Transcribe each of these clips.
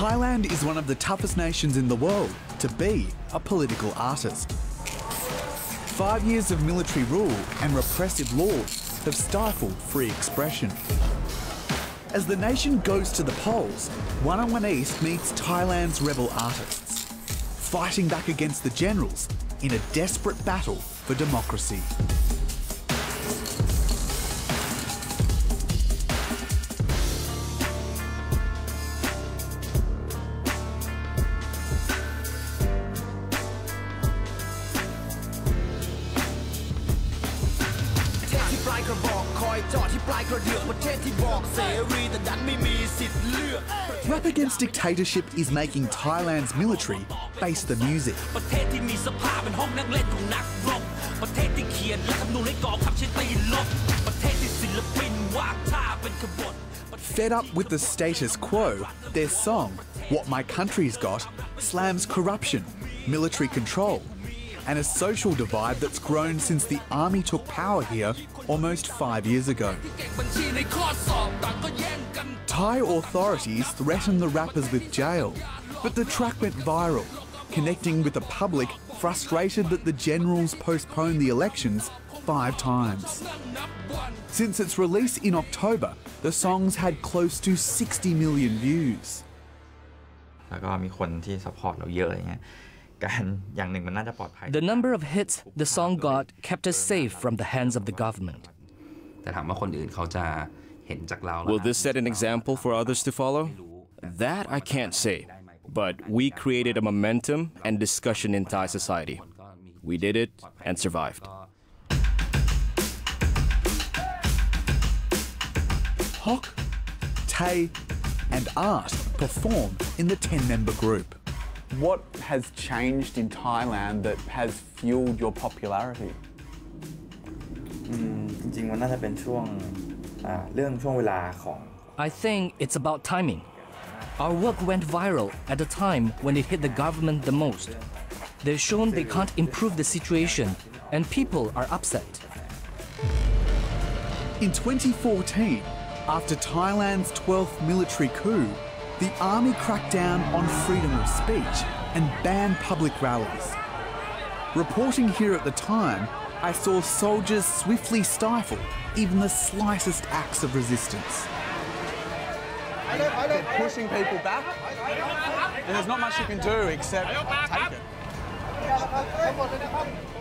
Thailand is one of the toughest nations in the world to be a political artist. Five years of military rule and repressive laws have stifled free expression. As the nation goes to the polls, 101 East meets Thailand's rebel artists, fighting back against the generals in a desperate battle for democracy. up against dictatorship is making Thailand's military face the music. Fed up with the status quo, their song, What My Country's Got, slams corruption, military control, and a social divide that's grown since the army took power here almost five years ago. เก่งบัญชีในข้อสอบต่างก็แย่งกัน Thai authorities threatened the rappers with jail, but the track went viral, connecting with the public frustrated that the generals postponed the elections five times. Since its release in October, the songs had close to 60 million views. แล้วก็มีคนที่สปอร์ตเราเยอะอย่างเงี้ยการอย่างหนึ่งมันน่าจะปลอดภัย The number of hits the song got kept us safe from the hands of the government. แต่ถามว่าคนอื่นเขาจะ เห็นจากเรา Will this set an example for others to follow? That I can't say. But we created a momentum and discussion in Thai society. We did it and survived. Hock, Tay, and Art perform in the 10 member group. What has changed in Thailand that has fueled your popularity? จริงๆมันน่าจะเป็นช่วงอ่า เรื่องช่วงเวลาของ I think it's about timing. Our work went viral at a time when it hit the government the most. They've shown they can't improve the situation, and people are upset. In 2014, after Thailand's 12th military coup, the army cracked down on freedom of speech and banned public rallies. Reporting here at the time, I saw soldiers swiftly stifle even the slightest acts of resistance. I don't, I They're pushing people back, and there's not much you can do except take it.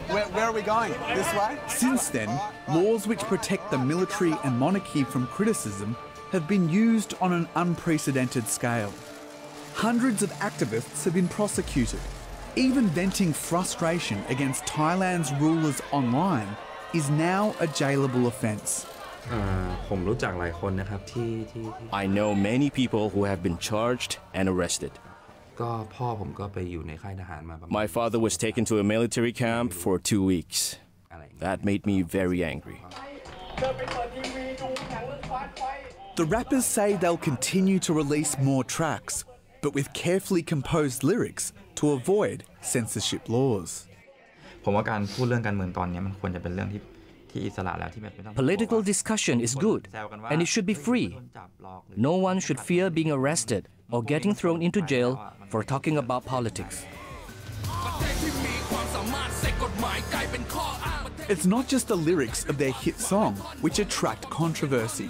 Where, where are we going? This way? Since then, laws which protect the military and monarchy from criticism have been used on an unprecedented scale. Hundreds of activists have been prosecuted. Even venting frustration against Thailand's rulers online is now a jailable offence. I know many people who have been charged and arrested. My father was taken to a military camp for two weeks. That made me very angry. The rappers say they'll continue to release more tracks, but with carefully composed lyrics to avoid censorship laws. Political discussion is good, and it should be free. No one should fear being arrested or getting thrown into jail for talking about politics. It's not just the lyrics of their hit song which attract controversy.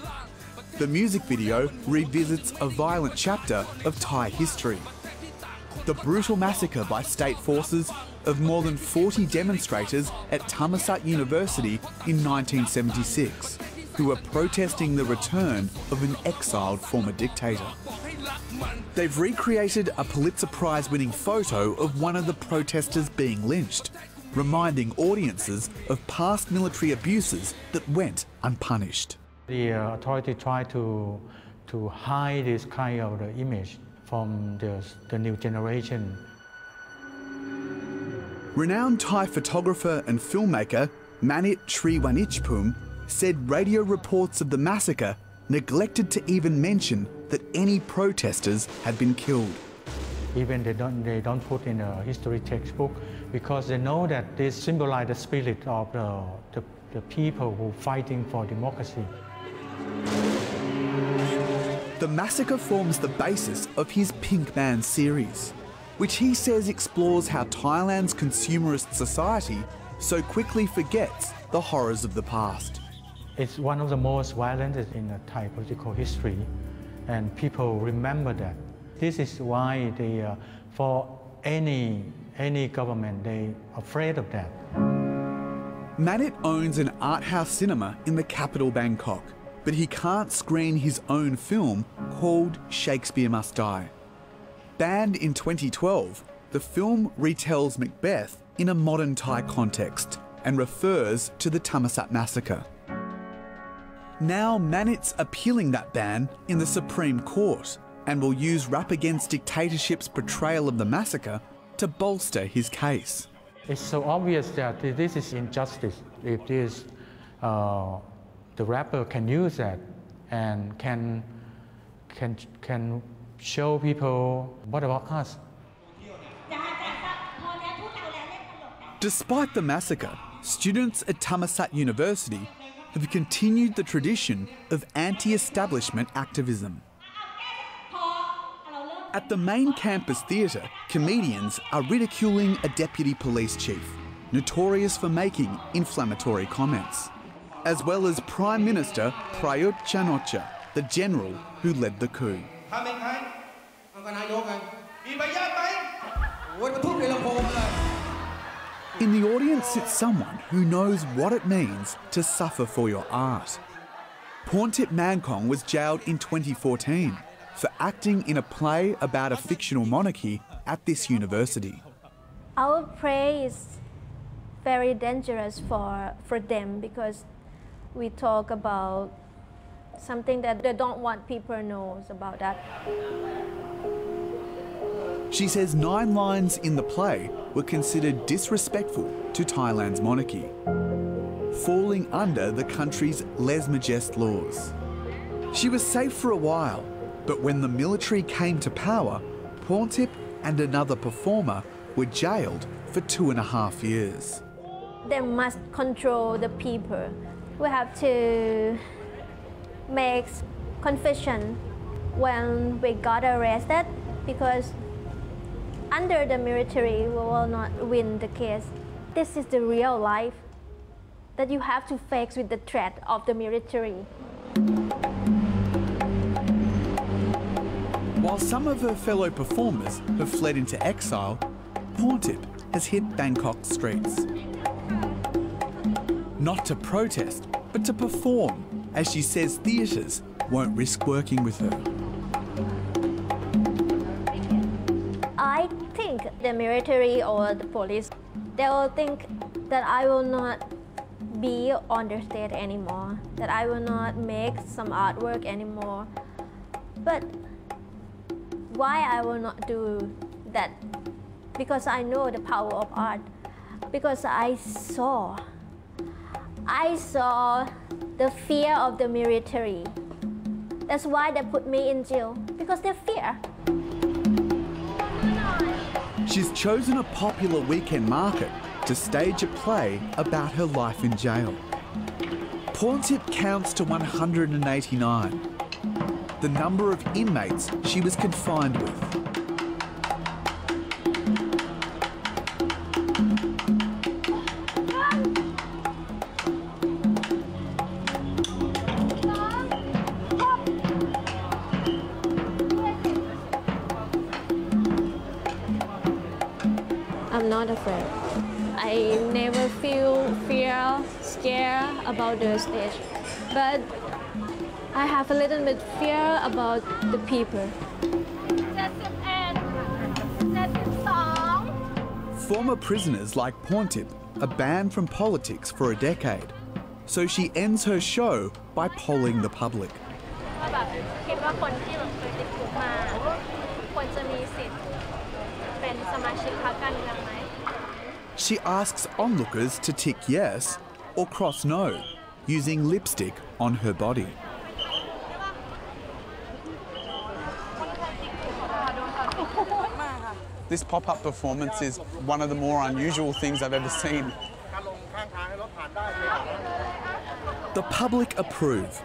The music video revisits a violent chapter of Thai history the brutal massacre by state forces of more than 40 demonstrators at Thammasat University in 1976, who were protesting the return of an exiled former dictator. They've recreated a Pulitzer Prize winning photo of one of the protesters being lynched, reminding audiences of past military abuses that went unpunished. The uh, authority tried to, to hide this kind of uh, image from the, the new generation. Renowned Thai photographer and filmmaker Manit Sriwanichpoom said radio reports of the massacre neglected to even mention that any protesters had been killed. Even they don't they don't put in a history textbook because they know that this symbolize the spirit of the, the, the people who are fighting for democracy. The massacre forms the basis of his Pink Man series, which he says explores how Thailand's consumerist society so quickly forgets the horrors of the past. It's one of the most violent in the Thai political history, and people remember that. This is why they, uh, for any any government, they are afraid of that. Manit owns an art house cinema in the capital Bangkok, but he can't screen his own film called Shakespeare Must Die. Banned in 2012, the film retells Macbeth in a modern Thai context and refers to the Thammasat massacre. Now Manit's appealing that ban in the Supreme Court and will use Rap Against Dictatorship's portrayal of the massacre to bolster his case. It's so obvious that this is injustice. If this, uh, the rapper can use that and can, can, can show people what about us. Despite the massacre, students at Thammasat University have continued the tradition of anti establishment activism. At the main campus theatre, comedians are ridiculing a deputy police chief, notorious for making inflammatory comments, as well as Prime Minister Prayut Chan-o-cha, the general who led the coup. In the audience sits someone who knows what it means to suffer for your art. Pornthip Mankong was jailed in 2014 for acting in a play about a fictional monarchy at this university. Our play is very dangerous for, for them because we talk about something that they don't want people knows about that. She says nine lines in the play were considered disrespectful to Thailand's monarchy, falling under the country's lese majeste laws. She was safe for a while, but when the military came to power, Pornthip and another performer were jailed for two and a half years. They must control the people. We have to make confession when we got arrested because under the military we will not win the case. This is the real life that you have to face with the threat of the military. While some of her fellow performers have fled into exile, Pornthip has hit Bangkok streets. Not to protest, but to perform, as she says theatres won't risk working with her. I think the military or the police, they will think that I will not be on the stage anymore, that I will not make some artwork anymore. But why I will not do that? Because I know the power of art. Because I saw, I saw the fear of the military. That's why they put me in jail, because they fear. She's chosen a popular weekend market to stage a play about her life in jail. Pornthip counts to 189, the number of inmates she was confined with. about the stage, but I have a little bit fear about the people. Former prisoners like Pornthip are banned from politics for a decade, so she ends her show by polling the public. She asks onlookers to tick yes or cross no, using lipstick on her body. This pop-up performance is one of the more unusual things I've ever seen. The public approve.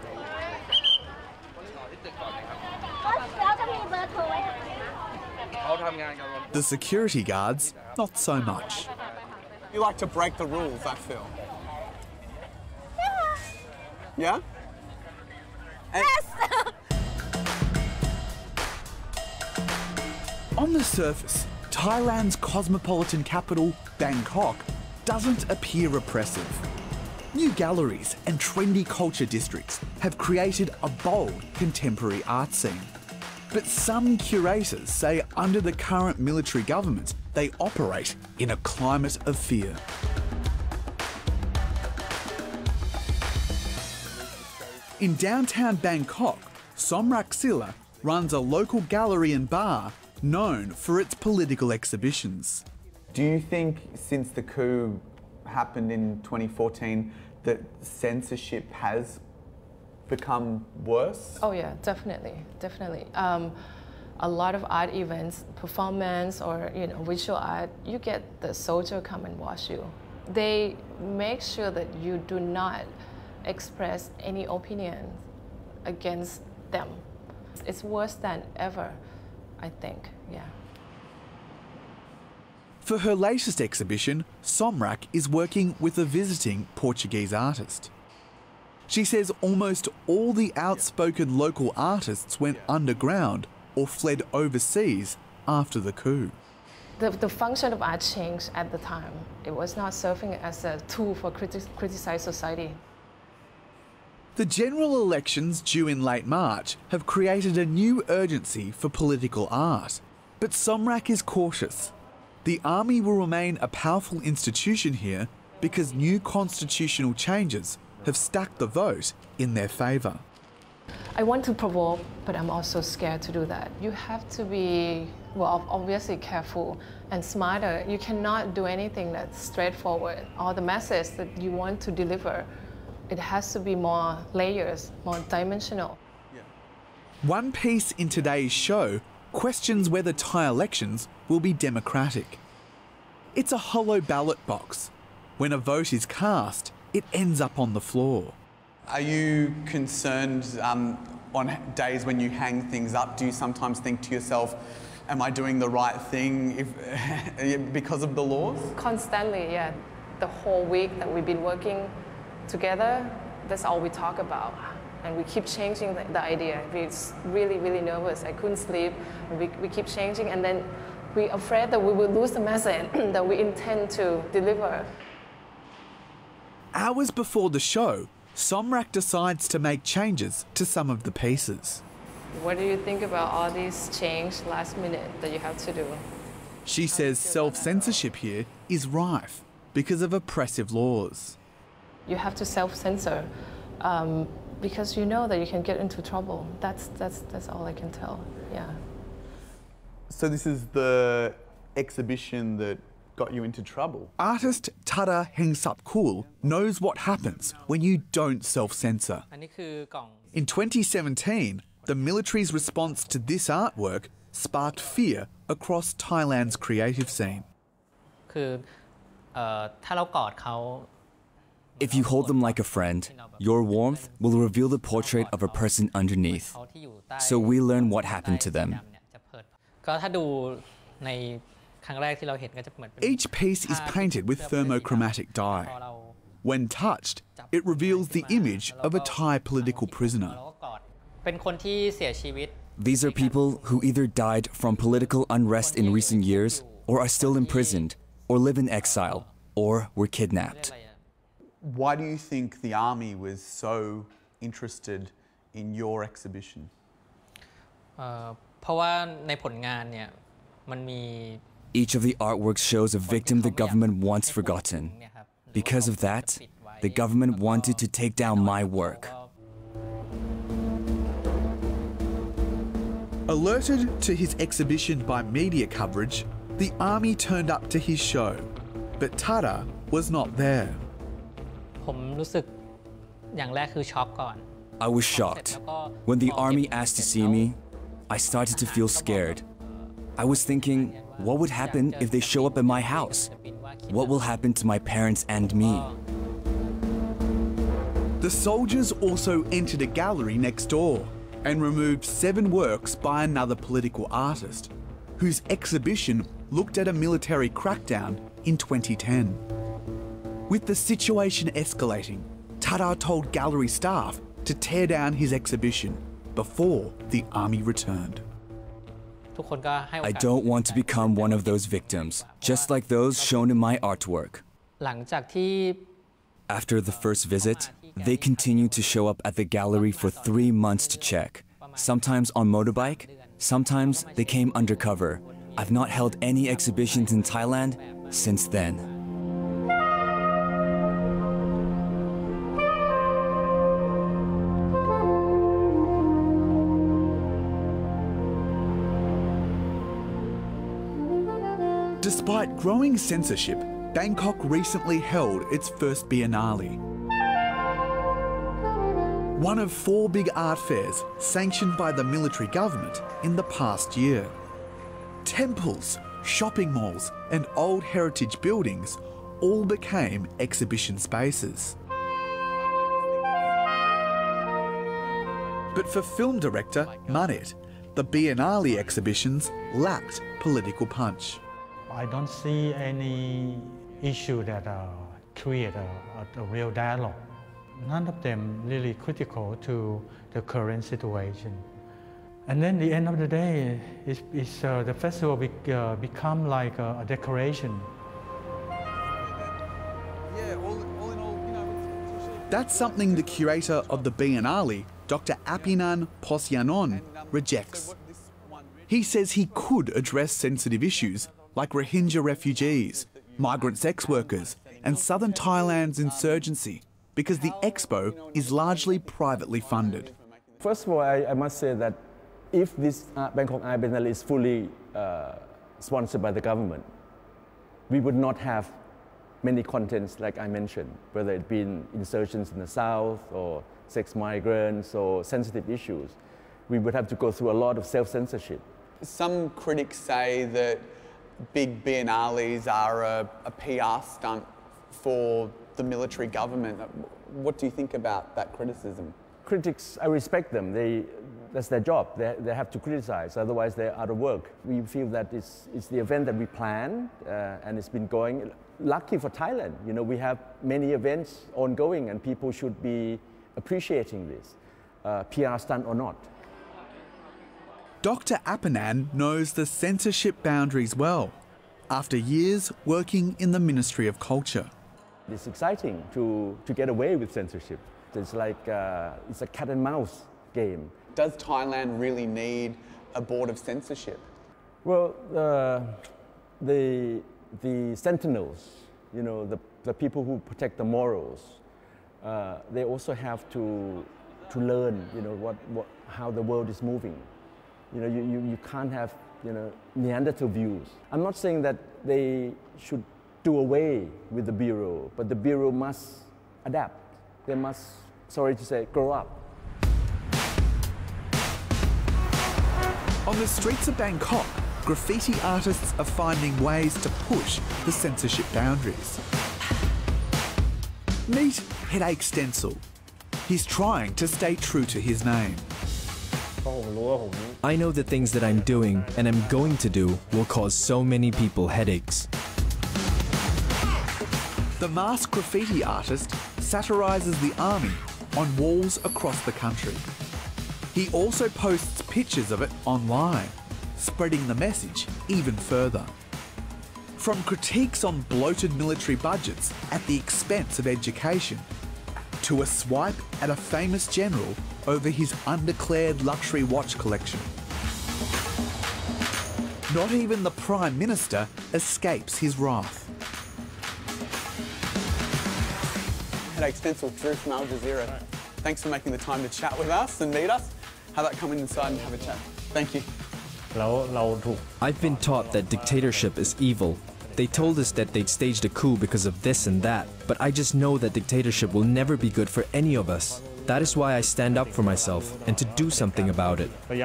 The security guards, not so much. You like to break the rules, I feel. Yeah? yes! On the surface, Thailand's cosmopolitan capital, Bangkok, doesn't appear oppressive. New galleries and trendy culture districts have created a bold contemporary art scene. But some curators say under the current military government, they operate in a climate of fear. In downtown Bangkok, Somrak Silla runs a local gallery and bar known for its political exhibitions. Do you think since the coup happened in 2014 that censorship has become worse? Oh yeah, definitely, definitely. Um, a lot of art events, performance or you know visual art, you get the soldier come and watch you. They make sure that you do not express any opinion against them. It's worse than ever, I think. Yeah. For her latest exhibition, Somrak is working with a visiting Portuguese artist. She says almost all the outspoken local artists went underground or fled overseas after the coup. The, the function of art changed at the time. It was not serving as a tool for criti- criticize society. The general elections due in late March have created a new urgency for political art. But Somrak is cautious. The army will remain a powerful institution here because new constitutional changes have stacked the vote in their favour. I want to provoke, but I'm also scared to do that. You have to be, well, obviously careful and smarter. You cannot do anything that's straightforward. All the message that you want to deliver, it has to be more layers, more dimensional. One piece in today's show questions whether Thai elections will be democratic. It's a hollow ballot box. When a vote is cast, it ends up on the floor. Are you concerned um, on days when you hang things up? Do you sometimes think to yourself, am I doing the right thing if, because of the laws? Constantly, yeah. The whole week that we've been working together, that's all we talk about. And we keep changing the, the idea. We're really, really nervous. I couldn't sleep. We, we keep changing, and then we're afraid that we will lose the message that we intend to deliver. Hours before the show, Somrak decides to make changes to some of the pieces. What do you think about all these change last minute that you have to do? She says self censorship here is rife because of oppressive laws you have to self-censor um, because you know that you can get into trouble. That's, that's, that's all I can tell, yeah. So this is the exhibition that got you into trouble. Artist Tada Hengsapkul knows what happens when you don't self-censor. In 2017, the military's response to this artwork sparked fear across Thailand's creative scene. Uh, if you hold them like a friend, your warmth will reveal the portrait of a person underneath. So we learn what happened to them. Each piece is painted with thermochromatic dye. When touched, it reveals the image of a Thai political prisoner. These are people who either died from political unrest in recent years, or are still imprisoned, or live in exile, or were kidnapped Why do you think the army was so interested in your exhibition? เอ่อเพราะว่าในผลงานเนี่ยมันมี Each of the artworks shows a victim the government once forgotten. Because of that, the government wanted to take down my work. Alerted to his exhibition by media coverage, the army turned up to his show. But Tara was not there. ผมรู้สึกอย่างแรกคือช็อกก่อน I was shocked. When the army asked to see me, I started to feel scared. I was thinking, what would happen if they show up at my house? What will happen to my parents and me? The soldiers also entered a gallery next door and removed seven works by another political artist. whose exhibition looked at a military crackdown in 2010. With the situation escalating, Tada told gallery staff to tear down his exhibition before the army returned. I don't want to become one of those victims, just like those shown in my artwork. After the first visit, they continued to show up at the gallery for three months to check, sometimes on motorbike, sometimes they came undercover. I've not held any exhibitions in Thailand since then. Growing censorship, Bangkok recently held its first Biennale. One of four big art fairs sanctioned by the military government in the past year. Temples, shopping malls, and old heritage buildings all became exhibition spaces. But for film director Manit, the Biennale exhibitions lacked political punch. I don't see any issue that uh, create a, a, a real dialogue. None of them really critical to the current situation. And then the end of the day, it's, it's, uh, the festival be, uh, become like a, a decoration. That's something the curator of the Biennale, Dr. Apinan Poshyananda, rejects. He says he could address sensitive issues like Rohingya refugees, migrant sex workers, and southern Thailand's insurgency because the expo is largely privately funded. First of all, I, I must say that if this uh, Bangkok Eye Biennale is fully uh, sponsored by the government, we would not have many contents like I mentioned, whether it be insurgents in the south or sex migrants or sensitive issues. We would have to go through a lot of self-censorship. Some critics say that big biennales are a, a PR stunt for the military government. What do you think about that criticism? Critics, I respect them. They, that's their job. They, they have to criticize, otherwise they're out of work. We feel that it's, it's the event that we planned uh, and it's been going. Lucky for Thailand, you know, we have many events ongoing and people should be appreciating this, uh, PR stunt or not. Dr. Apinan knows the censorship boundaries well after years working in the Ministry of Culture. It's exciting to, to get away with censorship. It's like uh, it's a cat and mouse game. Does Thailand really need a board of censorship? Well, uh, the, the sentinels, you know, the, the people who protect the morals, uh, they also have to, to learn, you know, what, what, how the world is moving. You know, you, you, you can't have, you know, Neanderthal views. I'm not saying that they should do away with the Bureau, but the Bureau must adapt. They must, sorry to say, grow up. On the streets of Bangkok, graffiti artists are finding ways to push the censorship boundaries. Meet Headache Stencil. He's trying to stay true to his name. I know the things that I'm doing and I'm going to do will cause so many people headaches. The masked graffiti artist satirises the army on walls across the country. He also posts pictures of it online, spreading the message even further. From critiques on bloated military budgets at the expense of education, to a swipe at a famous general over his undeclared luxury watch collection. Not even the Prime Minister escapes his wrath. Headache Stencil, Drew from Al Jazeera. Thanks for making the time to chat with us and meet us. How about coming inside and have a chat? Thank you. I've been taught that dictatorship is evil. They told us that they'd staged a coup because of this and that, but I just know that dictatorship will never be good for any of us. That is why I stand up for myself and to do something about it. The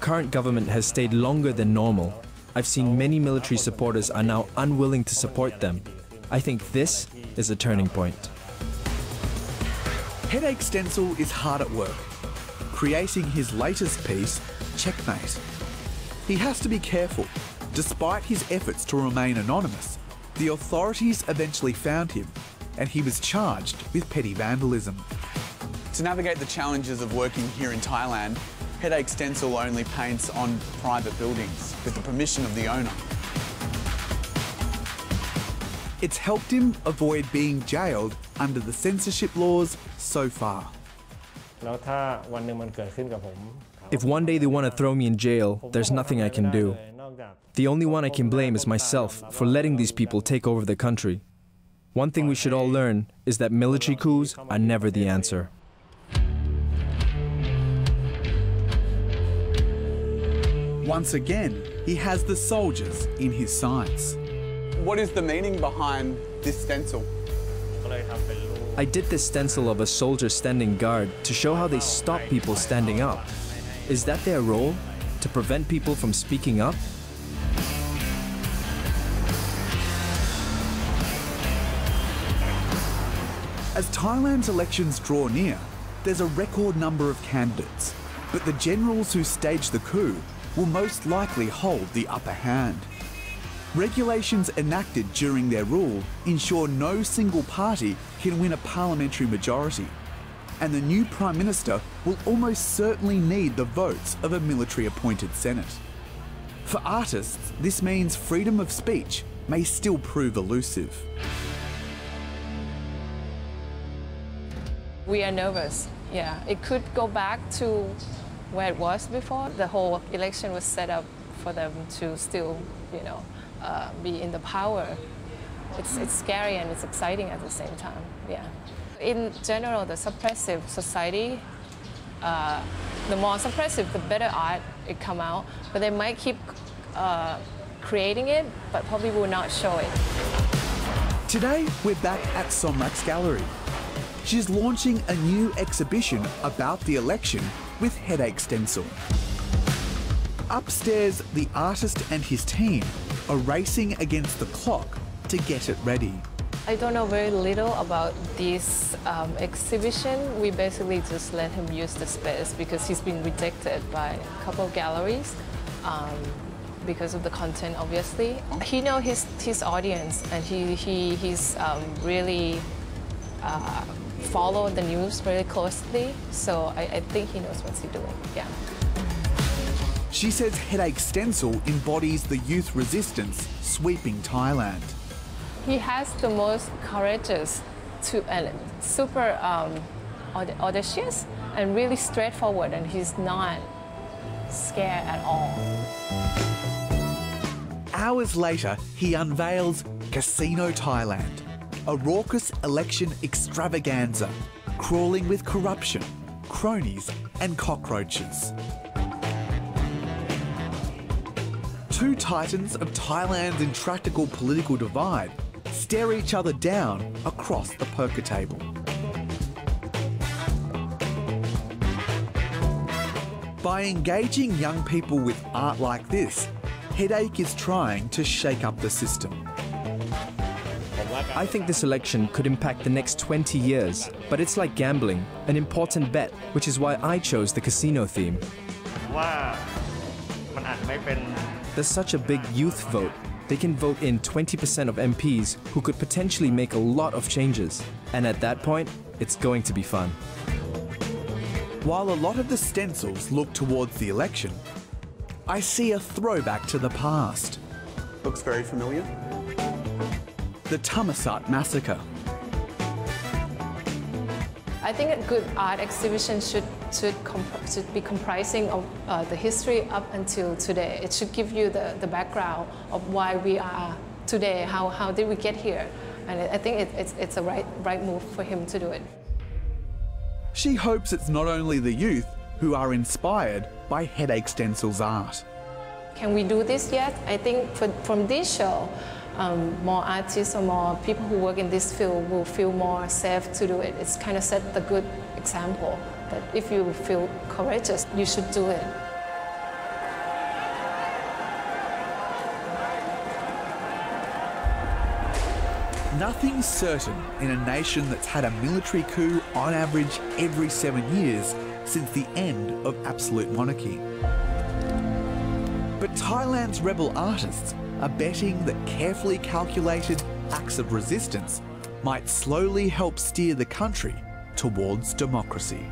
current government has stayed longer than normal. I've seen many military supporters are now unwilling to support them. I think this is a turning point. Headache Stencil is hard at work, creating his latest piece, Checkmate. He has to be careful. Despite his efforts to remain anonymous, the authorities eventually found him and he was charged with petty vandalism. To navigate the challenges of working here in Thailand, Headache Stencil only paints on private buildings with the permission of the owner. It's helped him avoid being jailed under the censorship laws so far. แล้วถ้าวันหนึ่งมันเกิดขึ้นกับผม if one day they want to throw me in jail, there's nothing I can do. The only one I can blame is myself for letting these people take over the country. One thing we should all learn is that military coups are never the answer. Once again, he has the soldiers in his sights. What is the meaning behind this stencil? I did this stencil of a soldier standing guard to show how they stop people standing up. Is that their role? To prevent people from speaking up? As Thailand's elections draw near, there's a record number of candidates, but the generals who staged the coup will most likely hold the upper hand. Regulations enacted during their rule ensure no single party can win a parliamentary majority, and the new Prime Minister will almost certainly need the votes of a military appointed Senate. For artists, this means freedom of speech may still prove elusive. We are nervous. Yeah, it could go back to where it was before. The whole election was set up for them to still, you know, uh, be in the power. It's, it's scary and it's exciting at the same time. Yeah. In general, the suppressive society, uh, the more suppressive, the better art it come out. But they might keep uh, creating it, but probably will not show it. Today, we're back at Somrak's gallery. She's launching a new exhibition about the election with Headache Stencil. Upstairs, the artist and his team are racing against the clock to get it ready. I don't know very little about this um, exhibition. We basically just let him use the space because he's been rejected by a couple of galleries um, because of the content, obviously. He knows his, his audience and he, he, he's um, really uh, follow the news very closely. So I, I think he knows what he's doing, yeah. She says Headache Stencil embodies the youth resistance sweeping Thailand. He has the most courageous to, and super um, audacious and really straightforward, and he's not scared at all. Hours later, he unveils Casino Thailand, a raucous election extravaganza, crawling with corruption, cronies, and cockroaches. Two titans of Thailand's intractable political divide stare each other down across the poker table. By engaging young people with art like this, Headache is trying to shake up the system. I think this election could impact the next 20 years, but it's like gambling, an important bet, which is why I chose the casino theme. There's such a big youth vote they can vote in 20% of MPs who could potentially make a lot of changes. And at that point, it's going to be fun. While a lot of the stencils look towards the election, I see a throwback to the past. Looks very familiar. The Thammasat massacre. I think a good art exhibition should should, be comprising of uh, the history up until today. It should give you the, the background of why we are today, how, how did we get here. And I I think it, it's, it's a right, right move for him to do it. She hopes it's not only the youth who are inspired by Headache Stencil's art. Can we do this yet? I think for, from this show, um, more artists or more people who work in this field will feel more safe to do it. It's kind of set the good example that if you feel courageous, you should do it. Nothing's certain in a nation that's had a military coup on average every seven years since the end of absolute monarchy. But Thailand's rebel artists are betting that carefully calculated acts of resistance might slowly help steer the country towards democracy.